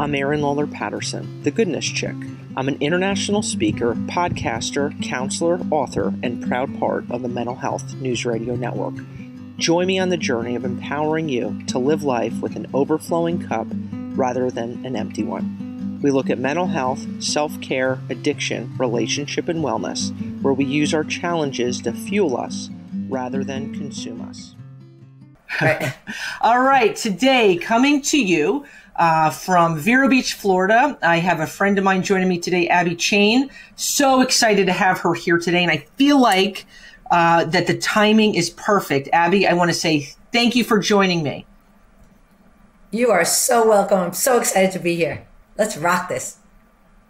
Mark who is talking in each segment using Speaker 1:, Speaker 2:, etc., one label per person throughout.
Speaker 1: I'm Erin Lawler Patterson, the Goodness Chick. I'm an international speaker, podcaster, counselor, author, and proud part of the Mental Health News Radio Network. Join me on the journey of empowering you to live life with an overflowing cup rather than an empty one. We look at mental health, self care, addiction, relationship, and wellness, where we use our challenges to fuel us rather than consume us. All right, today coming to you uh, from Vero Beach, Florida. I have a friend of mine joining me today, Abbe Chane. So excited to have her here today, and I feel like uh, that the timing is perfect. Abbe, I want to say thank you for joining me.
Speaker 2: You are so welcome. I'm so excited to be here. Let's rock this.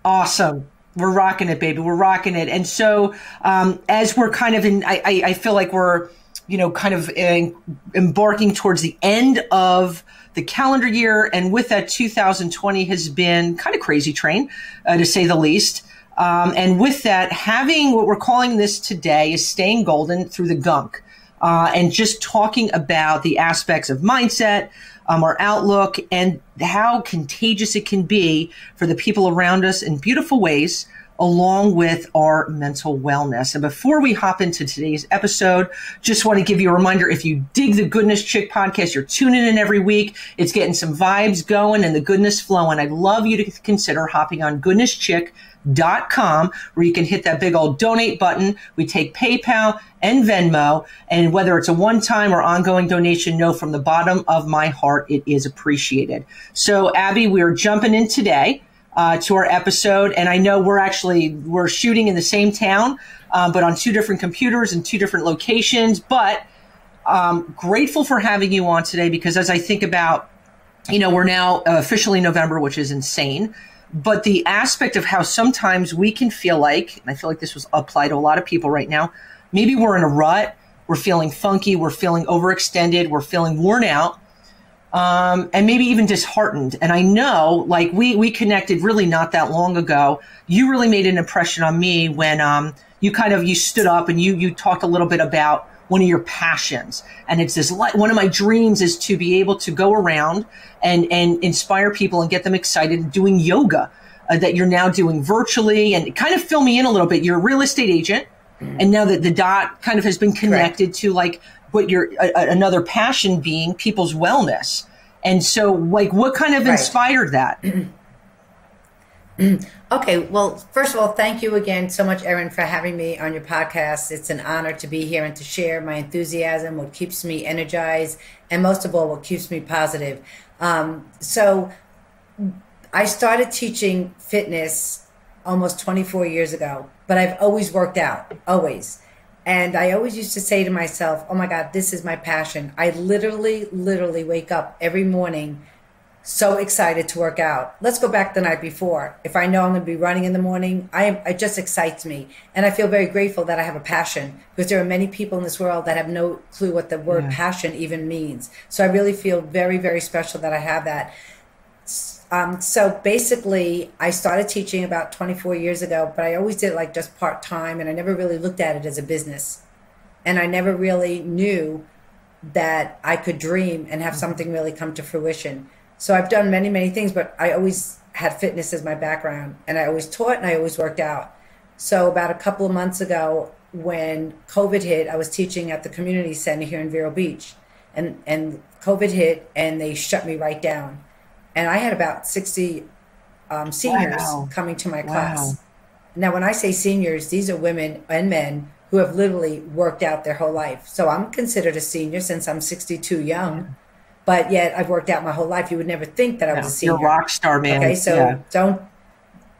Speaker 1: Awesome. We're rocking it, baby. We're rocking it. And so, um, as we're kind of in, I, I, I feel like we're, you know, kind of in, embarking towards the end of the calendar year. And with that, 2020 has been kind of crazy train, uh, to say the least. Um, and with that, having what we're calling this today is staying golden through the gunk. Uh, and just talking about the aspects of mindset, um, our outlook, and how contagious it can be for the people around us in beautiful ways along with our mental wellness. And before we hop into today's episode, just want to give you a reminder if you dig the Goodness Chick podcast, you're tuning in every week. It's getting some vibes going and the goodness flowing. I'd love you to consider hopping on Goodness Chick dot com where you can hit that big old donate button. We take PayPal and Venmo. And whether it's a one time or ongoing donation, know from the bottom of my heart, it is appreciated. So, Abbe, we're jumping in today uh, to our episode. And I know we're actually we're shooting in the same town, um, but on two different computers and two different locations. But um, grateful for having you on today because as I think about, you know, we're now officially November, which is insane. But the aspect of how sometimes we can feel like, and I feel like this was applied to a lot of people right now, maybe we're in a rut, we're feeling funky, we're feeling overextended, we're feeling worn out um, and maybe even disheartened. And I know, like we we connected really not that long ago. You really made an impression on me when um, you kind of you stood up and you you talked a little bit about one of your passions. And it's this one of my dreams is to be able to go around and and inspire people and get them excited doing yoga uh, that you're now doing virtually and kind of fill me in a little bit. You're a real estate agent. Mm-hmm. And now that the dot kind of has been connected Correct. to like what your another passion being people's wellness. And so, like, what kind of right. inspired that?
Speaker 2: okay, well, first of all, thank you again so much, Erin, for having me on your podcast. It's an honor to be here and to share my enthusiasm, what keeps me energized, and most of all, what keeps me positive. Um, so, I started teaching fitness almost 24 years ago, but I've always worked out, always. And I always used to say to myself, oh my God, this is my passion. I literally, literally wake up every morning so excited to work out. Let's go back the night before. If I know I'm going to be running in the morning, I am, it just excites me. And I feel very grateful that I have a passion because there are many people in this world that have no clue what the word yeah. passion even means. So I really feel very, very special that I have that. Um, so basically, I started teaching about 24 years ago, but I always did like just part time, and I never really looked at it as a business. And I never really knew that I could dream and have something really come to fruition. So I've done many, many things, but I always had fitness as my background, and I always taught and I always worked out. So about a couple of months ago, when COVID hit, I was teaching at the community center here in Vero Beach, and and COVID hit, and they shut me right down and I had about 60 um, seniors wow. coming to my class. Wow. Now, when I say seniors, these are women and men who have literally worked out their whole life. So I'm considered a senior since I'm 62 young, yeah. but yet I've worked out my whole life. You would never think that I was a senior.
Speaker 1: You're a rock star, man.
Speaker 2: Okay, so yeah. don't,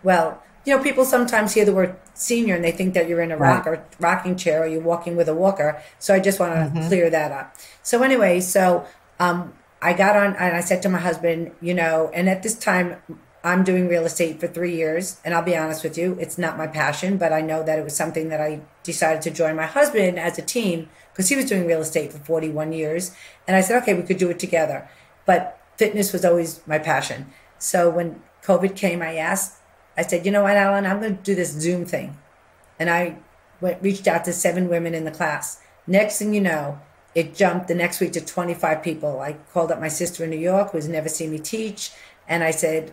Speaker 2: well, you know, people sometimes hear the word senior and they think that you're in a right. rock or rocking chair or you're walking with a walker. So I just want to mm-hmm. clear that up. So anyway, so um, I got on and I said to my husband, you know, and at this time I'm doing real estate for three years. And I'll be honest with you, it's not my passion, but I know that it was something that I decided to join my husband as a team because he was doing real estate for 41 years. And I said, okay, we could do it together. But fitness was always my passion. So when COVID came, I asked, I said, you know what, Alan, I'm going to do this Zoom thing. And I went, reached out to seven women in the class. Next thing you know, it jumped the next week to 25 people. I called up my sister in New York who's never seen me teach. And I said,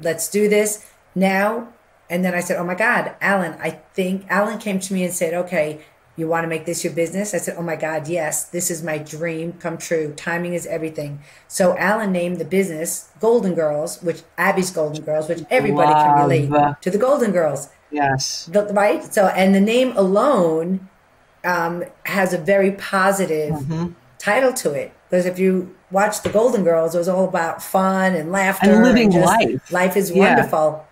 Speaker 2: let's do this now. And then I said, oh my God, Alan, I think Alan came to me and said, okay, you want to make this your business? I said, Oh my God, yes, this is my dream come true. Timing is everything. So Alan named the business Golden Girls, which Abbe's Golden Girls, which everybody Love. can relate to the Golden Girls.
Speaker 1: Yes.
Speaker 2: The, right? So, and the name alone um, has a very positive mm-hmm. title to it. Because if you watch the Golden Girls, it was all about fun and laughter
Speaker 1: and living and just, life.
Speaker 2: Life is wonderful. Yeah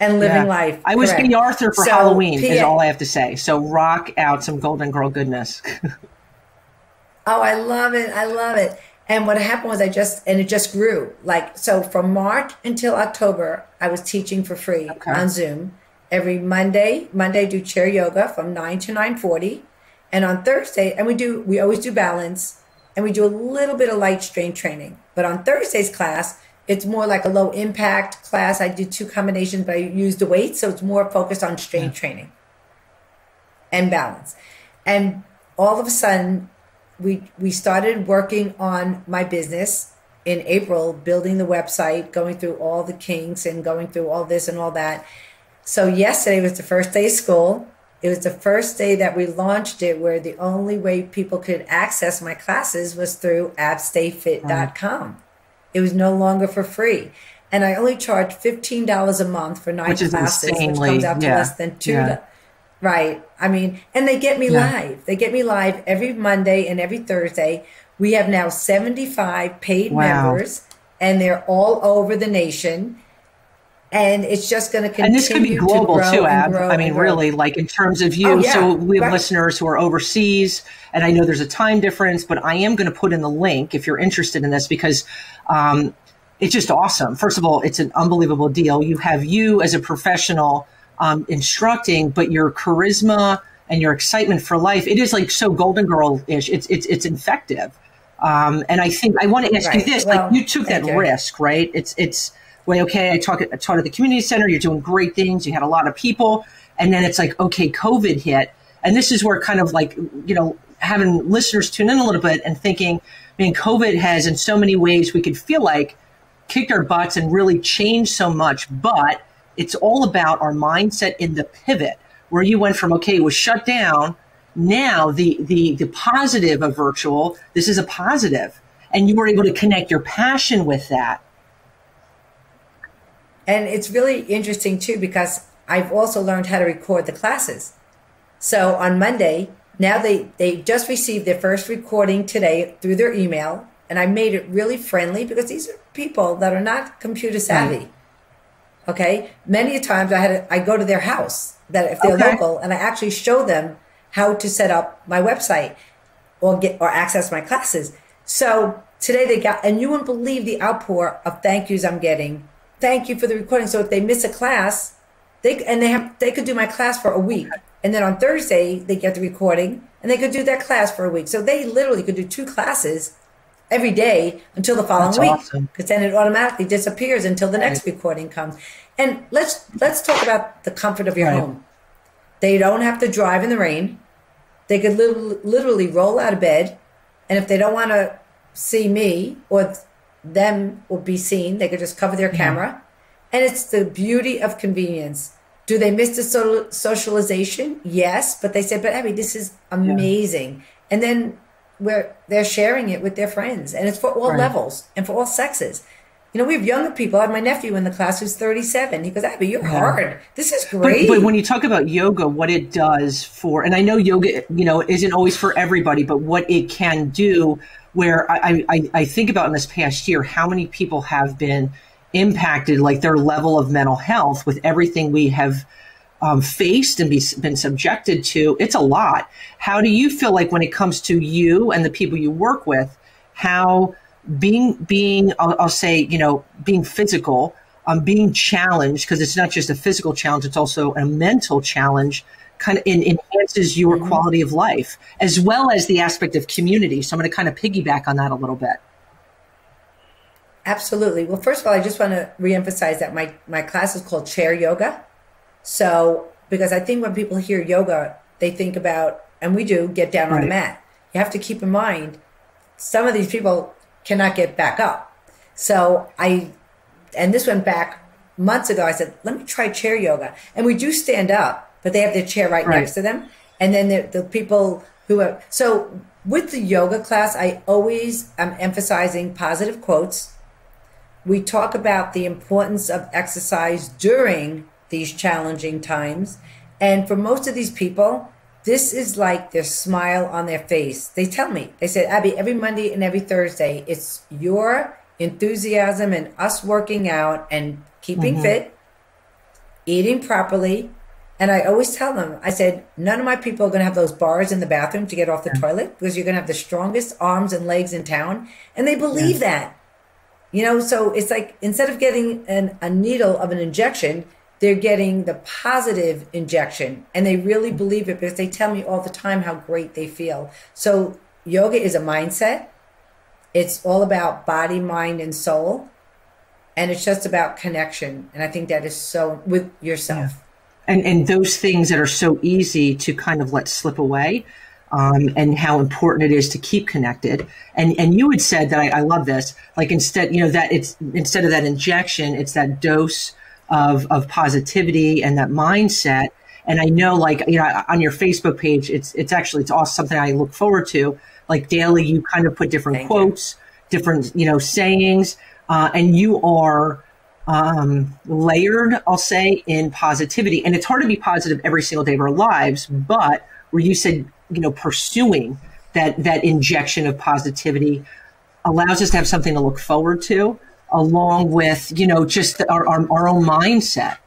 Speaker 2: and living yeah. life.
Speaker 1: I was King Arthur for so, Halloween, P- is all I have to say. So rock out some Golden Girl goodness.
Speaker 2: oh, I love it. I love it. And what happened was I just, and it just grew. Like, so from March until October, I was teaching for free okay. on Zoom. Every Monday, Monday do chair yoga from 9 to 9.40. And on Thursday, and we do, we always do balance, and we do a little bit of light strength training. But on Thursday's class, it's more like a low impact class. I did two combinations, but I used the weight, so it's more focused on strength yeah. training and balance. And all of a sudden, we we started working on my business in April, building the website, going through all the kinks and going through all this and all that. So yesterday was the first day of school. It was the first day that we launched it where the only way people could access my classes was through abstayfit.com. It was no longer for free. And I only charged $15 a month for nine which classes, which comes out to yeah, less than two. Yeah. Right. I mean, and they get me yeah. live. They get me live every Monday and every Thursday. We have now 75 paid wow. members, and they're all over the nation and it's just going to continue.
Speaker 1: And this could be global to too, Ab. I mean, really, like in terms of you. Oh, yeah. So we have right. listeners who are overseas, and I know there's a time difference, but I am going to put in the link if you're interested in this because um, it's just awesome. First of all, it's an unbelievable deal. You have you as a professional um, instructing, but your charisma and your excitement for life, it is like so Golden Girl ish. It's it's it's infective. Um, and I think I want to ask right. you this: well, like you took that you. risk, right? It's it's way, okay, I talk, I taught at the community center, you're doing great things, you had a lot of people. And then it's like, okay, COVID hit. And this is where kind of like, you know, having listeners tune in a little bit and thinking, I mean, COVID has in so many ways we could feel like kicked our butts and really changed so much, but it's all about our mindset in the pivot where you went from, okay, it was shut down. Now the, the, the positive of virtual, this is a positive, And you were able to connect your passion with that
Speaker 2: and it's really interesting too because I've also learned how to record the classes. So on Monday, now they, they just received their first recording today through their email. And I made it really friendly because these are people that are not computer savvy. Right. Okay. Many times I had I go to their house that if they're okay. local and I actually show them how to set up my website or get or access my classes. So today they got, and you wouldn't believe the outpour of thank yous I'm getting thank you for the recording. So if they miss a class, they and they have they could do my class for a week, and then on Thursday they get the recording, and they could do that class for a week. So they literally could do two classes every day until the following That's week, because awesome. then it automatically disappears until the next recording comes. And let's let's talk about the comfort of your right. home. They don't have to drive in the rain. They could literally roll out of bed, and if they don't want to see me or them will be seen. They could just cover their mm-hmm. camera. And it's the beauty of convenience. Do they miss the so- socialization? Yes, but they said, but Abbe, this is amazing. Yeah. And then where they're sharing it with their friends, and it's for all right. levels and for all sexes. You know, we have younger people. I had my nephew in the class who's 37. He goes, Abbe, you're yeah. hard. This is great.
Speaker 1: But, but, when you talk about yoga, what it does for, and I know yoga, you know, isn't always for everybody, but what it can do where I, I, I think about in this past year how many people have been impacted, like their level of mental health with everything we have um, faced and be, been subjected to. It's a lot. How do you feel like when it comes to you and the people you work with, how being being I'll, I'll say you know being physical, um, being challenged because it's not just a physical challenge; it's also a mental challenge kind of enhances your mm-hmm. quality of life, as well as the aspect of community. So I'm going to kind of piggyback on that a little bit.
Speaker 2: Absolutely. Well, first of all, I just want to reemphasize that my, my class is called chair yoga. So, because I think when people hear yoga, they think about, and we do, get down right. on the mat. You have to keep in mind, some of these people cannot get back up. So I, and this went back months ago, I said, let me try chair yoga. And we do stand up, but they have their chair right, right. next to them. And then the, the people who are, so with the yoga class, I always am emphasizing positive quotes. We talk about the importance of exercise during these challenging times. And for most of these people, this is like their smile on their face. They tell me, they said, Abbe, every Monday and every Thursday, it's your enthusiasm and us working out and keeping mm-hmm. fit, eating properly. And I always tell them, I said, none of my people are going to have those bars in the bathroom to get off the yeah. toilet because you're going to have the strongest arms and legs in town. And they believe yeah. that. You know, so it's like instead of getting an, a needle of an injection, they're getting the positive injection and they really believe it because they tell me all the time how great they feel. So, yoga is a mindset, it's all about body, mind, and soul and it's just about connection and i think that is so with yourself yeah.
Speaker 1: and and those things that are so easy to kind of let slip away um, and how important it is to keep connected and and you had said that I, I love this like instead you know that it's instead of that injection it's that dose of of positivity and that mindset and i know like you know on your facebook page it's it's actually it's also something i look forward to like daily you kind of put different Thank quotes you. different you know sayings uh, and you are um, layered, I'll say, in positivity. And it's hard to be positive every single day of our lives, but where you said, you know, pursuing that that injection of positivity allows us to have something to look forward to, along with, you know, just our, our, our own mindset.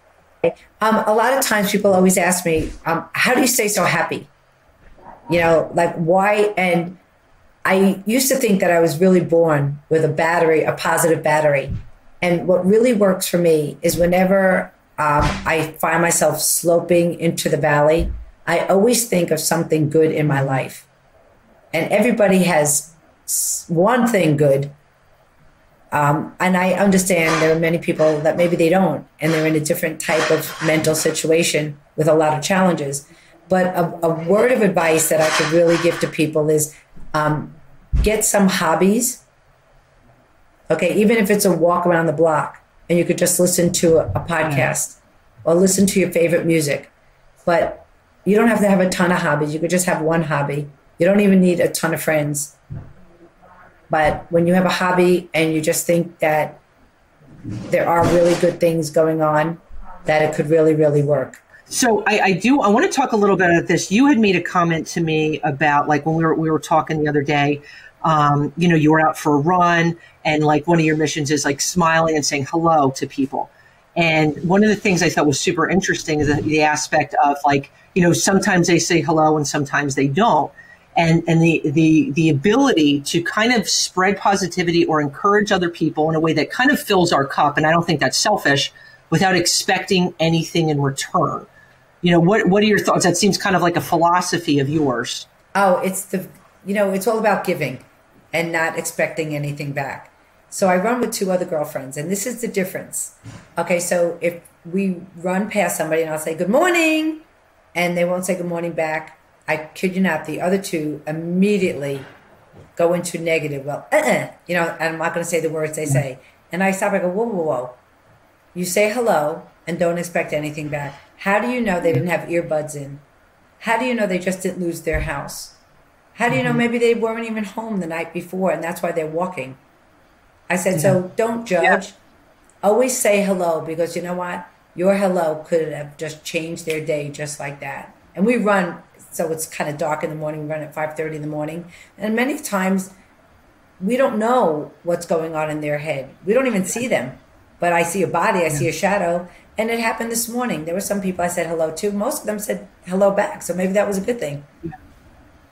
Speaker 2: Um, a lot of times people always ask me, um, how do you stay so happy? You know, like why? And I used to think that I was really born with a battery, a positive battery. And what really works for me is whenever um, I find myself sloping into the valley, I always think of something good in my life. And everybody has one thing good. Um, and I understand there are many people that maybe they don't, and they're in a different type of mental situation with a lot of challenges. But a, a word of advice that I could really give to people is um, get some hobbies. Okay, even if it's a walk around the block and you could just listen to a, a podcast or listen to your favorite music. But you don't have to have a ton of hobbies. You could just have one hobby. You don't even need a ton of friends. But when you have a hobby and you just think that there are really good things going on, that it could really, really work.
Speaker 1: So I, I, do. I want to talk a little bit about this. You had made a comment to me about like when we were we were talking the other day. Um, you know, you were out for a run, and like one of your missions is like smiling and saying hello to people. And one of the things I thought was super interesting is the, the aspect of like you know sometimes they say hello and sometimes they don't. And, and the, the, the ability to kind of spread positivity or encourage other people in a way that kind of fills our cup. And I don't think that's selfish without expecting anything in return. You know what what are your thoughts? That seems kind of like a philosophy of yours.
Speaker 2: Oh it's the you know it's all about giving and not expecting anything back. So i run with two other girlfriends and this is the difference. Okay so if we run past somebody and i'll say good morning and they won't say good morning back i kid you not the other two immediately go into negative well uh-uh, you know i'm not going to say the words they say and i stop i go whoa whoa whoa you say hello and don't expect anything back how do you know they didn't have earbuds in? How do you know they just didn't lose their house? How do you know mm-hmm. maybe they weren't even home the night before and that's why they're walking? I said, yeah. so don't judge. Yeah. Always say hello because you know what? Your hello could have just changed their day just like that. And we run, so it's kind of dark in the morning. We run at 5.30 in the morning. And many times we don't know what's going on in their head. We don't even see them. But I see a body, I yeah. see a shadow, and it happened this morning. There were some people I said hello to. Most of them said hello back. So maybe that was a good thing.
Speaker 1: Yeah.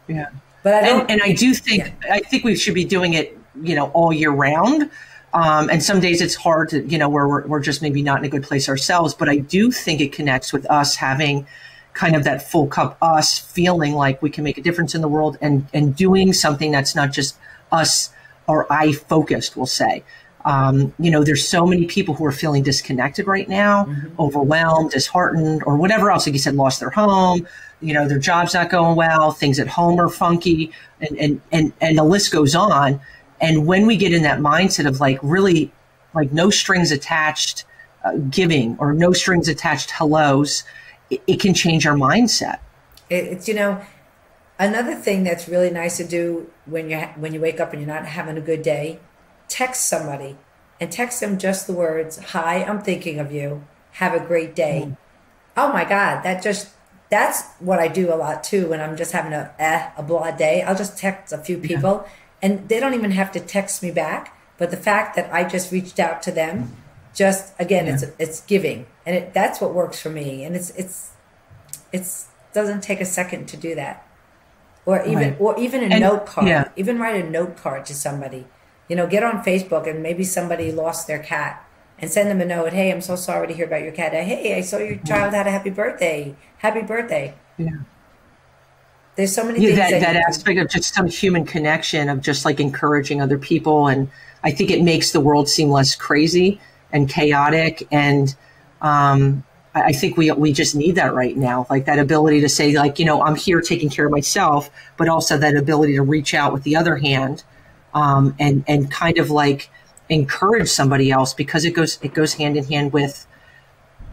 Speaker 1: yeah. But I don't, and, and I do think yeah. I think we should be doing it, you know, all year round. Um, and some days it's hard to, you know, where we're, we're just maybe not in a good place ourselves. But I do think it connects with us having kind of that full cup us feeling like we can make a difference in the world and and doing something that's not just us or I focused, we'll say. Um, you know, there's so many people who are feeling disconnected right now, mm-hmm. overwhelmed, disheartened, or whatever else. Like you said, lost their home. You know, their job's not going well. Things at home are funky, and and and and the list goes on. And when we get in that mindset of like really, like no strings attached, uh, giving or no strings attached hellos, it, it can change our mindset.
Speaker 2: It, it's, you know, another thing that's really nice to do when you, when you wake up and you're not having a good day, text somebody and text them just the words, Hi, I'm thinking of you. Have a great day. Mm. Oh my God, that just, that's what I do a lot too when I'm just having a, eh, a blah day. I'll just text a few people yeah. and they don't even have to text me back. But the fact that I just reached out to them, just again, yeah. it's it's giving, and it, that's what works for me. And it's it's it's doesn't take a second to do that, or even right. or even a and, note card. Yeah. Even write a note card to somebody you know, get on Facebook and maybe somebody lost their cat and send them a note. Hey, I'm so sorry to hear about your cat. Hey, I saw your child had a happy birthday. Happy birthday.
Speaker 1: Yeah.
Speaker 2: There's so many
Speaker 1: yeah, that, that, that aspect of just some human connection of just like encouraging other people. And I think it makes the world seem less crazy and chaotic. And um, I think we, we just need that right now. Like that ability to say like, you know, I'm here taking care of myself, but also that ability to reach out with the other hand um, and and kind of like encourage somebody else because it goes it goes hand in hand with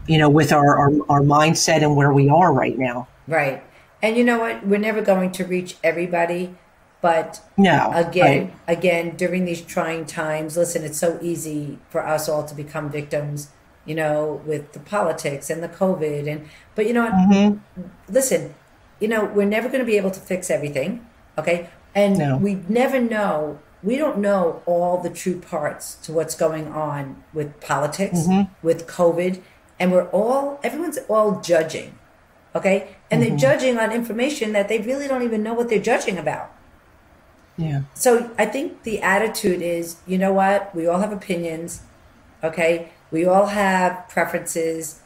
Speaker 1: you know with our, our, our mindset and where we are right now
Speaker 2: right and you know what we're never going to reach everybody but
Speaker 1: no
Speaker 2: again right. again during these trying times listen it's so easy for us all to become victims you know with the politics and the covid and but you know what mm-hmm. listen you know we're never going to be able to fix everything okay and no. we never know we don't know all the true parts to what's going on with politics, mm-hmm. with COVID, and we're all everyone's all judging, okay? And mm-hmm. they're judging on information that they really don't even know what they're judging about.
Speaker 1: Yeah.
Speaker 2: So I think the attitude is, you know what? We all have opinions, okay? We all have preferences.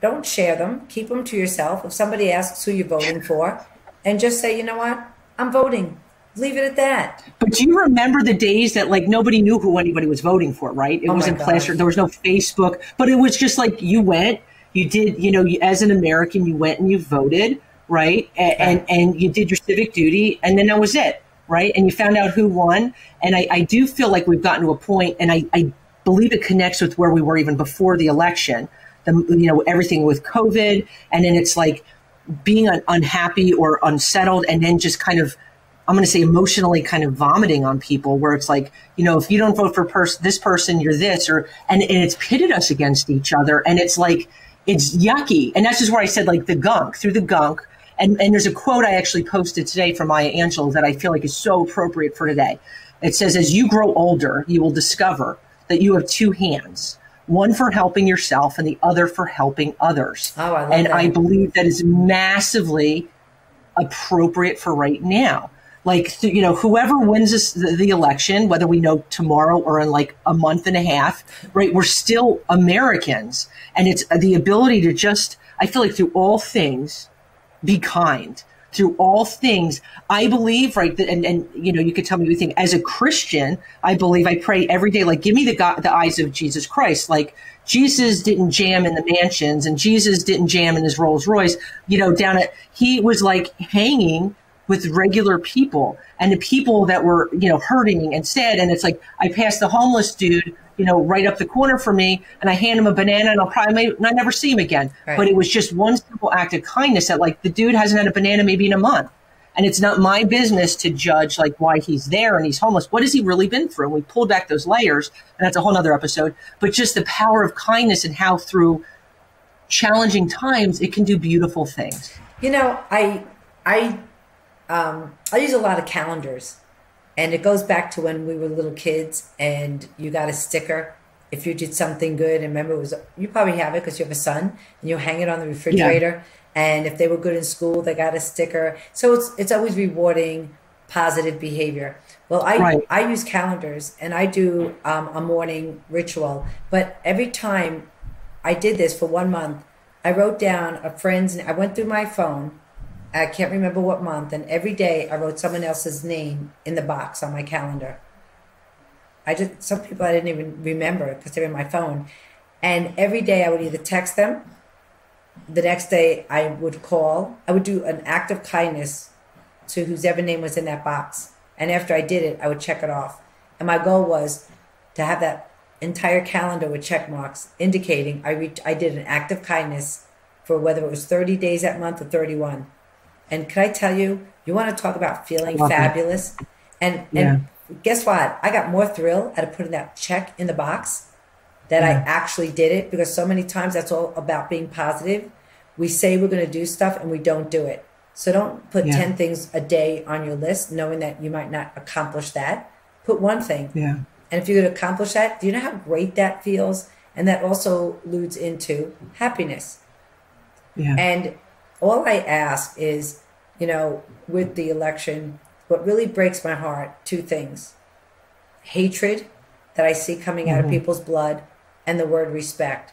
Speaker 2: Don't share them. Keep them to yourself. If somebody asks who you're voting for, and just say, you know what? I'm voting leave it at that.
Speaker 1: But do you remember the days that like nobody knew who anybody was voting for, right? It oh wasn't plastered. There was no Facebook, but it was just like you went, you did, you know, you, as an American, you went and you voted, right? And, and, and you did your civic duty, and then that was it, right? And you found out who won. And I, I do feel like we've gotten to a point, and I, I believe it connects with where we were even before the election. The you know everything with COVID, and then it's like being un- unhappy or unsettled, and then just kind of I'm going to say emotionally kind of vomiting on people where it's like, you know, if you don't vote for pers- this person, you're this or, and, and it's pitted us against each other. And it's like, it's yucky. And that's just where I said like the gunk through the gunk. And, and there's a quote I actually posted today from Maya Angelou that I feel like is so appropriate for today. It says, as you grow older, you will discover that you have two hands, one for helping yourself and the other for helping others.
Speaker 2: Oh, I
Speaker 1: and
Speaker 2: that.
Speaker 1: I believe that is massively appropriate for right now like you know whoever wins this, the, the, election whether we know tomorrow or in like a month and a half right we're still americans and it's the ability to just i feel like through all things be kind through all things. I believe right that, and, and you know you could tell me anything as a christian i believe i pray every day like give me the god the eyes of jesus christ. Like jesus didn't jam in the mansions and jesus didn't jam in his rolls royce you know down at he was like hanging with regular people and the people that were, you know, hurting instead. And it's like, I passed the homeless dude, you know, right up the corner from me and I hand him a banana and I'll probably not never see him again. Right. But it was just one simple act of kindness that like the dude hasn't had a banana maybe in a month. And it's not my business to judge like why he's there and he's homeless. What has he really been through? And we pulled back those layers, and that's a whole nother episode. But just the power of kindness and how through challenging times it can do beautiful things.
Speaker 2: You know, I I um, I use a lot of calendars, and it goes back to when we were little kids, and you got a sticker if you did something good. And remember, it was you probably have it because you have a son, and you hang it on the refrigerator. Yeah. And if they were good in school, they got a sticker. So it's it's always rewarding positive behavior. Well, I right. I use calendars and I do um, a morning ritual. But every time I did this for one month, I wrote down a friend's. I went through my phone I can't remember what month, and every day I wrote someone else's name in the box on my calendar. I just some people I didn't even remember because they were in my phone, and every day I would either text them. The next day I would call. I would do an act of kindness to whoever name was in that box, and after I did it, I would check it off. And my goal was to have that entire calendar with check marks indicating I reached, I did an act of kindness for whether it was 30 days that month or 31. And can I tell you, you want to talk about feeling fabulous? And
Speaker 1: Yeah.
Speaker 2: and guess what? I got more thrill out of putting that check in the box that I actually did it because so many times that's all about being positive. We say we're going to do stuff and we don't do it. So don't put
Speaker 1: Yeah.
Speaker 2: 10 things a day on your list knowing that you might not accomplish that. Put one thing.
Speaker 1: Yeah.
Speaker 2: And if you're going to accomplish that, do you know how great that feels? And that also leads into happiness.
Speaker 1: Yeah.
Speaker 2: And all I ask is, you know, with the election, what really breaks my heart, two things hatred that I see coming out of mm-hmm. people's blood and the word respect.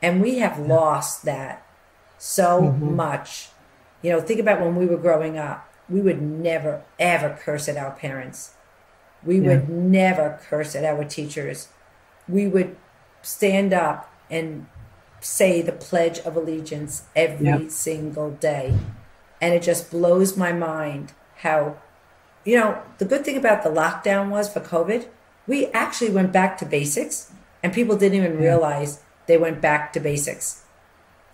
Speaker 2: And we have lost that so mm-hmm. much. You know, think about when we were growing up, we would never, ever curse at our parents. We
Speaker 1: Yeah.
Speaker 2: would never curse at our teachers. We would stand up and say the Pledge of Allegiance every
Speaker 1: Yep.
Speaker 2: single day. And it just blows my mind how, you know, the good thing about the lockdown was for COVID, we actually went back to basics and people didn't even realize they went back to basics.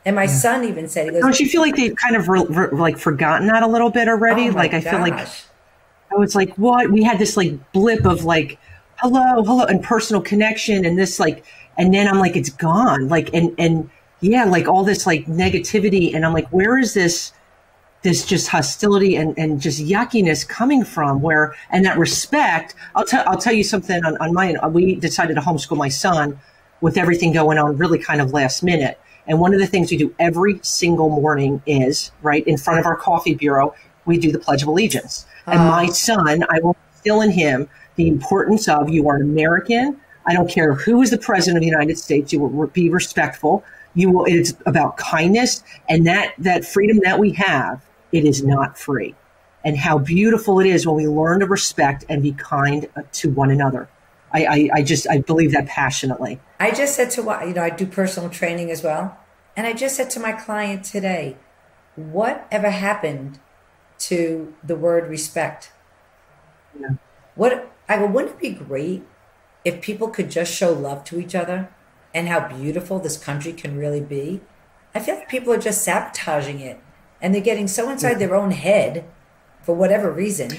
Speaker 2: And my son even said, he goes,
Speaker 1: Don't you feel like they've kind of re- re- like forgotten that a little bit already?
Speaker 2: "Oh
Speaker 1: like I feel like. I was like, what? We had this like blip of like, hello, hello, and personal connection, and this like, and then I'm like, it's gone. Like, and and yeah, like all this like negativity, and I'm like, where is this? This just hostility and, and just yuckiness coming from where and that respect. I'll tell I'll tell you something on, on my end. Uh, we decided to homeschool my son with everything going on really kind of last minute. And one of the things we do every single morning is right in front of our coffee bureau, we do the Pledge of Allegiance. And ah. my son, I will instill in him the importance of you are an American. I don't care who is the president of the United States. You will be respectful. You will. It's about kindness and that that freedom that we have. It is not free, and how beautiful it is when we learn to respect and be kind to one another. I, I, I just I believe that passionately.
Speaker 2: I just said to what you know, I do personal training as well. And I just said to my client today, whatever happened to the word respect?
Speaker 1: Yeah.
Speaker 2: What I go, wouldn't it be great if people could just show love to each other and how beautiful this country can really be? I feel like people are just sabotaging it and they're getting so inside their own head for whatever reason.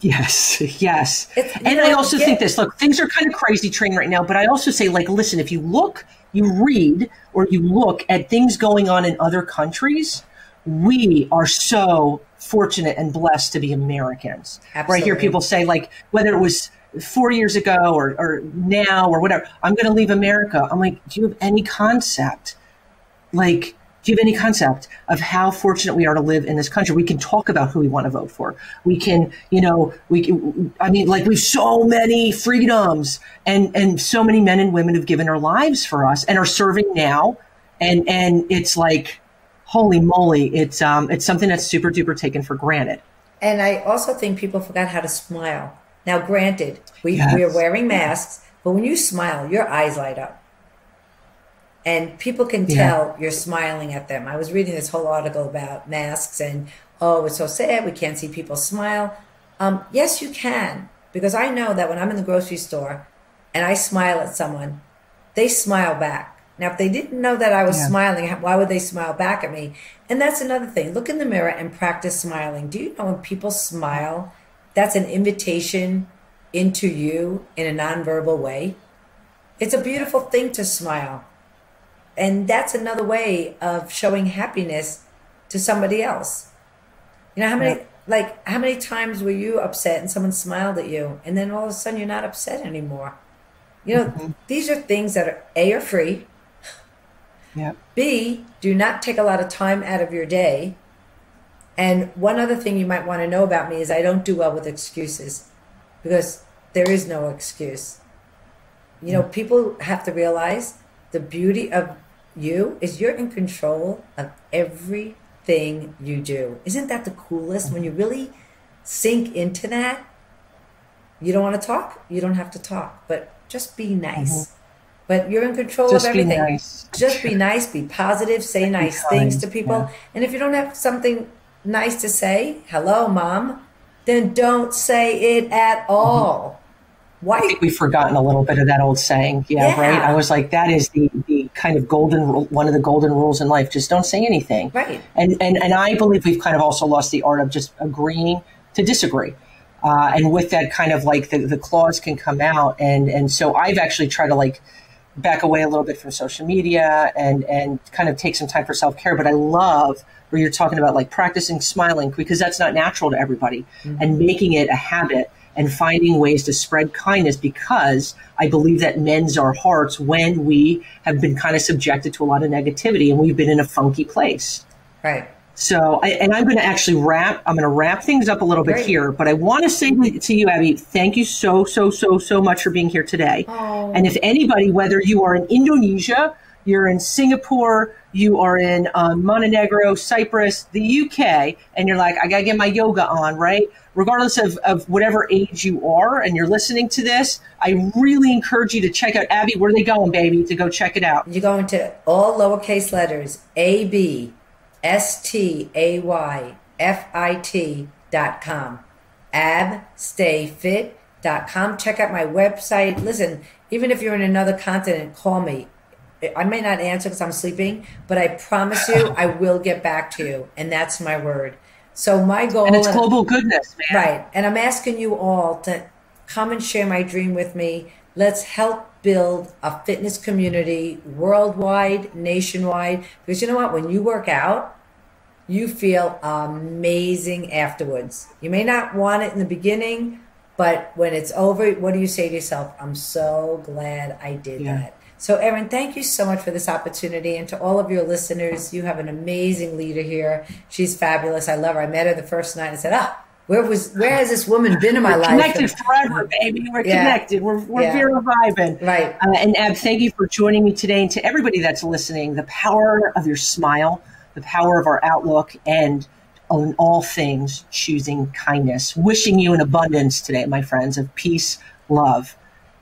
Speaker 1: Yes, yes.
Speaker 2: It's-
Speaker 1: and
Speaker 2: know
Speaker 1: I also
Speaker 2: get-
Speaker 1: think this look, things are kind of crazy train right now, but I also say, like, listen, if you look, you read, or you look at things going on in other countries, we are so fortunate and blessed to be Americans. Right here, people say, like, whether it was four years ago or, or now or whatever, I'm going to leave America. I'm like, do you have any concept? Like, do you have any concept of how fortunate we are to live in this country? We can talk about who we want to vote for. We can, you know, we. Can, I mean, like we've so many freedoms, and and so many men and women have given their lives for us and are serving now, and and it's like, holy moly, it's um it's something that's super duper taken for granted.
Speaker 2: And I also think people forgot how to smile. Now, granted, we,
Speaker 1: Yes.
Speaker 2: we're wearing masks, but when you smile, your eyes light up. And people can
Speaker 1: Yeah.
Speaker 2: tell you're smiling at them. I was reading this whole article about masks and, oh, it's so sad. We can't see people smile. Um, yes, you can. Because I know that when I'm in the grocery store and I smile at someone, they smile back. Now, if they didn't know that I was
Speaker 1: Yeah.
Speaker 2: smiling, why would they smile back at me? And that's another thing. Look in the mirror and practice smiling. Do you know when people smile, that's an invitation into you in a nonverbal way? It's a beautiful thing to smile. And that's another way of showing happiness to somebody else. You know, how many, like, how many times were you upset and someone smiled at you and then all of a sudden you're not upset anymore? You know, mm-hmm. these are things that are A, are free,
Speaker 1: Yeah.
Speaker 2: B, do not take a lot of time out of your day. And one other thing you might want to know about me is I don't do well with excuses because there is no excuse. You know, mm. people have to realize the beauty of you is you're in control of everything you do. Isn't that the coolest when you mm-hmm. really sink into that? You don't want to talk, you don't have to talk, but just be nice. Mm-hmm. But you're in control
Speaker 1: Just
Speaker 2: of
Speaker 1: be
Speaker 2: everything.
Speaker 1: nice.
Speaker 2: Just be nice, be positive, say nice things to people.
Speaker 1: yeah.
Speaker 2: And if you don't have something nice to say, hello, mom, then don't say it at all. Why?
Speaker 1: I think we've forgotten a little bit of that old saying. Yeah,
Speaker 2: Yeah.
Speaker 1: right. I was like, that is the, the kind of golden rule, one of the golden rules in life. Just don't say anything.
Speaker 2: Right.
Speaker 1: And and and I believe we've kind of also lost the art of just agreeing to disagree. Uh, and with that, kind of like the, the claws can come out, and and so I've actually tried to like back away a little bit from social media and and kind of take some time for self care. But I love where you're talking about like practicing smiling because that's not natural to everybody, mm-hmm. and making it a habit and finding ways to spread kindness because I believe that mends our hearts when we have been kind of subjected to a lot of negativity and we've been in a funky place.
Speaker 2: Right.
Speaker 1: So, I, and I'm going to actually wrap. I'm going to wrap things up a little bit
Speaker 2: Great.
Speaker 1: here, but I want to say to you, Abbe, thank you so, so, so, so much for being here today.
Speaker 2: Oh.
Speaker 1: And if anybody, whether you are in Indonesia, you're in Singapore, you are in um, Montenegro, Cyprus, the UK, and you're like, I got to get my yoga on, right? Regardless of, of whatever age you are and you're listening to this, I really encourage you to check out Abbe. Where are they going, baby, to go check it out?
Speaker 2: You go into all lowercase letters A B S T A Y F I T dot com. Abstayfit dot com. Check out my website. Listen, even if you're in another continent, call me. I may not answer because I'm sleeping, but I promise you I will get back to you. And that's my word. So my goal
Speaker 1: And it's
Speaker 2: and-
Speaker 1: global goodness, man.
Speaker 2: Right. And I'm asking you all to come and share my dream with me. Let's help build a fitness community worldwide, nationwide. Because you know what? When you work out, you feel amazing afterwards. You may not want it in the beginning, but when it's over, what do you say to yourself? I'm so glad I did
Speaker 1: Yeah.
Speaker 2: that. So, Erin, thank you so much for this opportunity. And to all of your listeners, you have an amazing leader here. She's fabulous. I love her. I met her the first night and said, ah, where was where has this woman been in my
Speaker 1: We're
Speaker 2: life?
Speaker 1: connected forever, baby. We're
Speaker 2: Yeah.
Speaker 1: connected. We're, we're
Speaker 2: Yeah.
Speaker 1: Vero vibing.
Speaker 2: Right.
Speaker 1: Uh, and Ab, thank you for joining me today. And to everybody that's listening, the power of your smile, the power of our outlook, and on all things, choosing kindness. Wishing you an abundance today, my friends, of peace, love,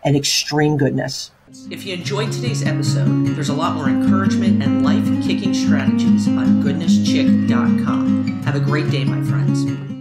Speaker 1: and extreme goodness. If you enjoyed today's episode, there's a lot more encouragement and life kicking strategies on goodnesschick.com. Have a great day, my friends.